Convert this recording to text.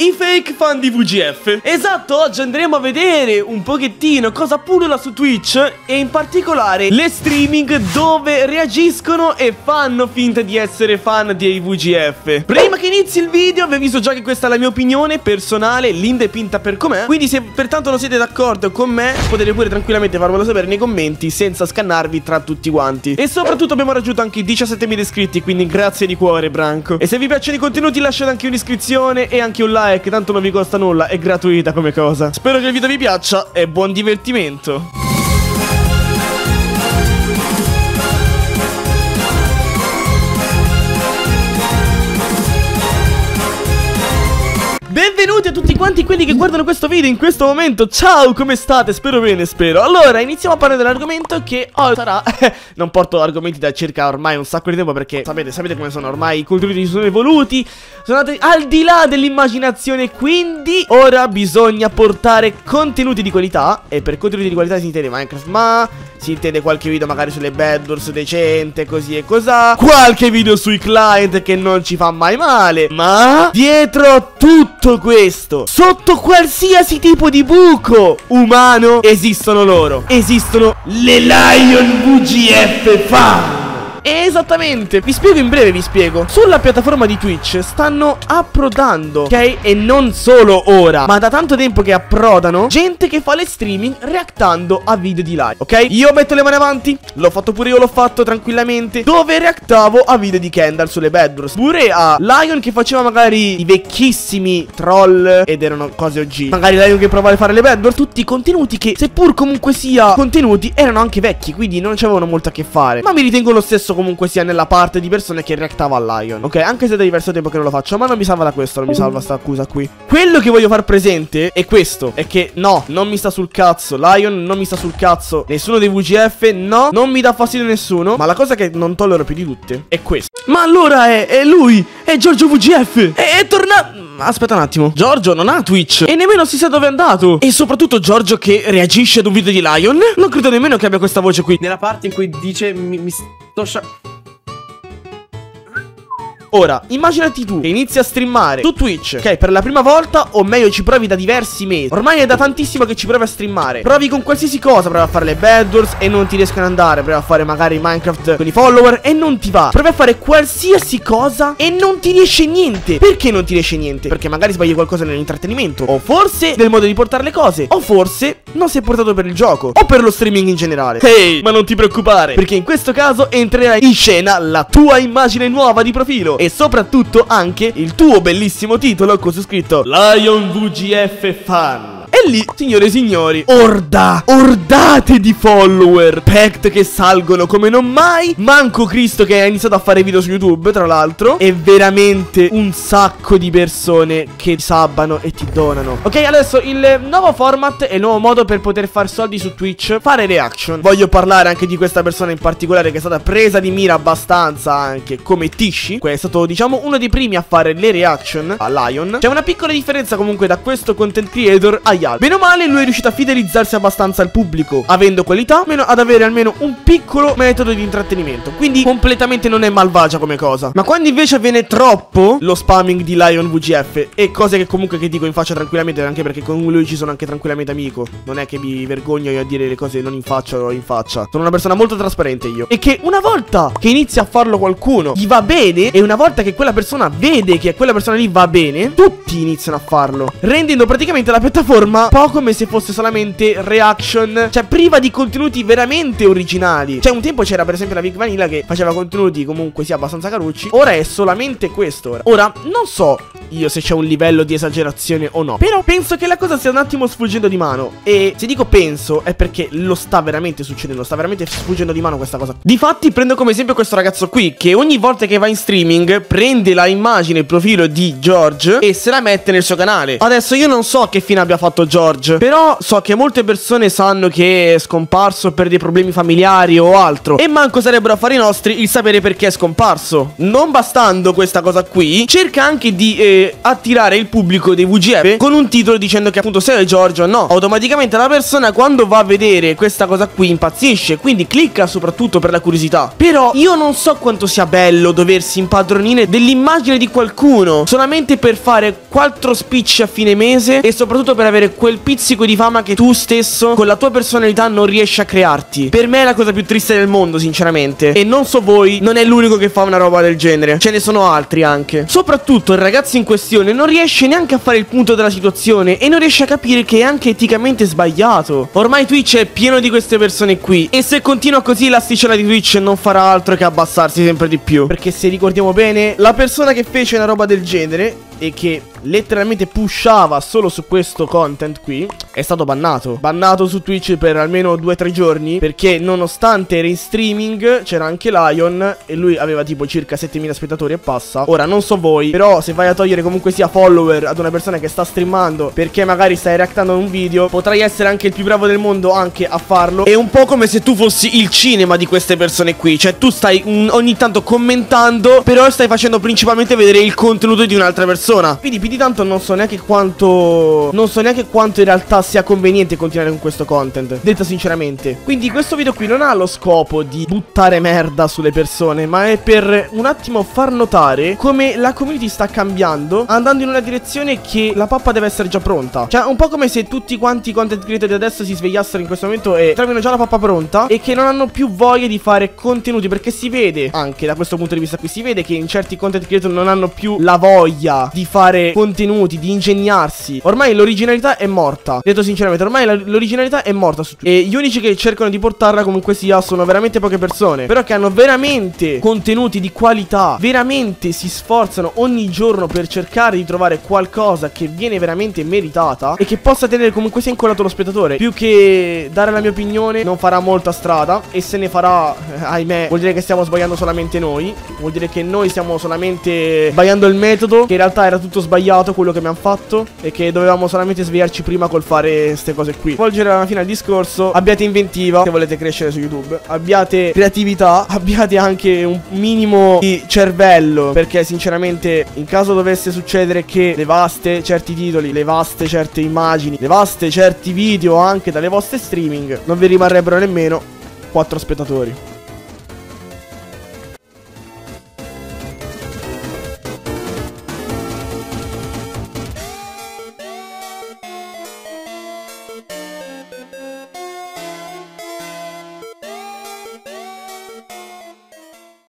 I fake fan di VGF Esatto, oggi andremo a vedere un pochettino cosa pullula su Twitch E in particolare le streaming dove reagiscono e fanno finta di essere fan di VGF Prima che inizi il video vi avviso già che questa è la mia opinione personale, linda e pinta per com'è Quindi se pertanto non siete d'accordo con me potete pure tranquillamente farmelo sapere nei commenti senza scannarvi tra tutti quanti. E soprattutto abbiamo raggiunto anche i 17.000 iscritti quindi grazie di cuore Branco. E se vi piacciono i contenuti lasciate anche un'iscrizione e anche un like like, tanto non vi costa nulla, è gratuita come cosa. Spero che il video vi piaccia e buon divertimento. Benvenuti a tutti quanti quelli che guardano questo video in questo momento. Ciao, come state? Spero bene, spero. Allora, iniziamo a parlare dell'argomento che oh, sarà Non porto argomenti da circa ormai un sacco di tempo Perché sapete, sapete come sono ormai i contenuti sono evoluti. Sono andati al di là dell'immaginazione Quindi ora bisogna portare contenuti di qualità. E per contenuti di qualità si intende Minecraft Ma si intende qualche video magari sulle bedwars decente così e cos'ha Qualche video sui client che non ci fa mai male Ma dietro tutto questo Sotto qualsiasi tipo di buco umano esistono loro. Esistono le Lion VGF Fan Esattamente, vi spiego in breve, vi spiego Sulla piattaforma di Twitch stanno approdando, ok? E non solo ora, ma da tanto tempo che approdano Gente che fa le streaming reactando a video di live, ok? Io metto le mani avanti, l'ho fatto pure io, l'ho fatto tranquillamente Dove reactavo a video di Kendall sulle bedwars Pure a Lion che faceva magari i vecchissimi troll ed erano cose OG Magari Lion che provava a fare le bedwars Tutti contenuti che, seppur comunque sia contenuti, erano anche vecchi Quindi non c'avevano molto a che fare Ma mi ritengo lo stesso comunque sia nella parte di persone che reactava a Lion. Ok, anche se da diverso tempo che non lo faccio Ma non mi salva da questo, non mi salva sta accusa qui. Quello che voglio far presente è questo È che no, non mi sta sul cazzo. Lion non mi sta sul cazzo. Nessuno dei VGF, no, non mi dà fastidio nessuno Ma la cosa che non tollero più di tutte è questo. Ma allora è, è lui, è Giorgio VGF È, è tornato Aspetta un attimo. Giorgio non ha Twitch E nemmeno si sa dove è andato. E soprattutto Giorgio che reagisce ad un video di Lion Non credo nemmeno che abbia questa voce qui. Nella parte in cui dice mi, mi 都是 Ora, immaginati tu che inizi a streamare su Twitch, ok, per la prima volta, o meglio ci provi da diversi mesi. Ormai è da tantissimo che ci provi a streamare. Provi con qualsiasi cosa, provi a fare le Bedwars e non ti riescono ad andare. Provi a fare magari Minecraft con i follower e non ti va. Provi a fare qualsiasi cosa e non ti riesce niente. Perché non ti riesce niente? Perché magari sbagli qualcosa nell'intrattenimento. O forse nel modo di portare le cose. O forse non sei portato per il gioco. O per lo streaming in generale. Ehi, hey, ma non ti preoccupare. Perché in questo caso entrerà in scena la tua immagine nuova di profilo e soprattutto anche il tuo bellissimo titolo con su scritto Lion VGF Fan. E lì, signore e signori, orda, ordate di follower Pact che salgono come non mai. Manco Cristo che ha iniziato a fare video su YouTube, tra l'altro. E veramente un sacco di persone che sabbano e ti donano. Ok, adesso il nuovo format e il nuovo modo per poter fare soldi su Twitch Fare reaction. Voglio parlare anche di questa persona in particolare che è stata presa di mira abbastanza anche come Tishi Che è stato, diciamo, uno dei primi a fare le reaction a Lion. C'è una piccola differenza comunque da questo content creator agli altri. Bene o male lui è riuscito a fidelizzarsi abbastanza al pubblico Avendo qualità meno ad avere almeno un piccolo metodo di intrattenimento. Quindi completamente non è malvagia come cosa. Ma quando invece avviene troppo lo spamming di Lion VGF E cose che comunque che dico in faccia tranquillamente Anche perché con lui ci sono anche tranquillamente amico. Non è che mi vergogno io a dire le cose non in faccia o in faccia. Sono una persona molto trasparente io. E che una volta che inizia a farlo qualcuno gli va bene E una volta che quella persona vede che quella persona lì va bene Tutti iniziano a farlo Rendendo praticamente la piattaforma un po' come se fosse solamente reaction. Cioè priva di contenuti veramente originali. Cioè un tempo c'era per esempio la Big Vanilla che faceva contenuti comunque sia abbastanza carucci. Ora è solamente questo ora. ora non so io se c'è un livello di esagerazione o no. Però penso che la cosa stia un attimo sfuggendo di mano. E se dico penso è perché lo sta veramente succedendo. Sta veramente sfuggendo di mano questa cosa. Difatti prendo come esempio questo ragazzo qui Che ogni volta che va in streaming prende la immagine, il profilo di George E se la mette nel suo canale. Adesso io non so che fine abbia fatto George. Però so che molte persone sanno che è scomparso per dei problemi familiari o altro. E manco sarebbero affari nostri il sapere perché è scomparso. Non bastando questa cosa qui, cerca anche di eh, attirare il pubblico dei VGF con un titolo dicendo che appunto se è George o no. Automaticamente la persona quando va a vedere questa cosa qui impazzisce. Quindi clicca soprattutto per la curiosità. Però io non so quanto sia bello doversi impadronire dell'immagine di qualcuno solamente per fare quattro speech a fine mese e soprattutto per avere quel pizzico di fama che tu stesso con la tua personalità non riesci a crearti. Per me è la cosa più triste del mondo, sinceramente. E non so voi, non è l'unico che fa una roba del genere. Ce ne sono altri anche. Soprattutto il ragazzo in questione non riesce neanche a fare il punto della situazione e non riesce a capire che è anche eticamente sbagliato. Ormai Twitch è pieno di queste persone qui. E se continua così l'asticella di Twitch non farà altro che abbassarsi sempre di più. Perché se ricordiamo bene, la persona che fece una roba del genere e che letteralmente pushava solo su questo content qui è stato bannato. Bannato su Twitch per almeno 2-3 giorni perché nonostante era in streaming c'era anche Lion e lui aveva tipo circa 7000 spettatori e passa. Ora non so voi, però se vai a togliere comunque sia follower ad una persona che sta streamando perché magari stai reactando un video, potrai essere anche il più bravo del mondo anche a farlo. È un po' come se tu fossi il cinema di queste persone qui, cioè tu stai ogni tanto commentando, però stai facendo principalmente vedere il contenuto di un'altra persona. Quindi più di tanto non so neanche quanto Non so neanche quanto in realtà sia conveniente continuare con questo content Detto sinceramente. Quindi questo video qui non ha lo scopo di buttare merda sulle persone Ma è per un attimo far notare come la community sta cambiando Andando in una direzione che la pappa deve essere già pronta. Cioè un po' come se tutti quanti i content creator di adesso si svegliassero in questo momento E trovino già la pappa pronta E che non hanno più voglia di fare contenuti Perché si vede anche da questo punto di vista qui Si vede che in certi content creator non hanno più la voglia di fare contenuti Di ingegnarsi. Ormai l'originalità è morta. Detto sinceramente ormai l'originalità è morta E gli unici che cercano di portarla comunque sia Sono veramente poche persone. Però che hanno veramente contenuti di qualità Veramente si sforzano ogni giorno per cercare di trovare qualcosa Che viene veramente meritata E che possa tenere comunque sia incollato lo spettatore. Più che dare la mia opinione Non farà molta strada E se ne farà, eh, ahimè Vuol dire che stiamo sbagliando solamente noi. Vuol dire che noi stiamo solamente sbagliando il metodo Che in realtà era tutto sbagliato quello che abbiamo fatto E che dovevamo solamente svegliarci prima col fare queste cose qui. Volgere alla fine al discorso Abbiate inventiva se volete crescere su YouTube. Abbiate creatività Abbiate anche un minimo di cervello Perché sinceramente in caso dovesse succedere che levaste certi titoli Levaste certe immagini Levaste certi video anche dalle vostre streaming Non vi rimarrebbero nemmeno 4 spettatori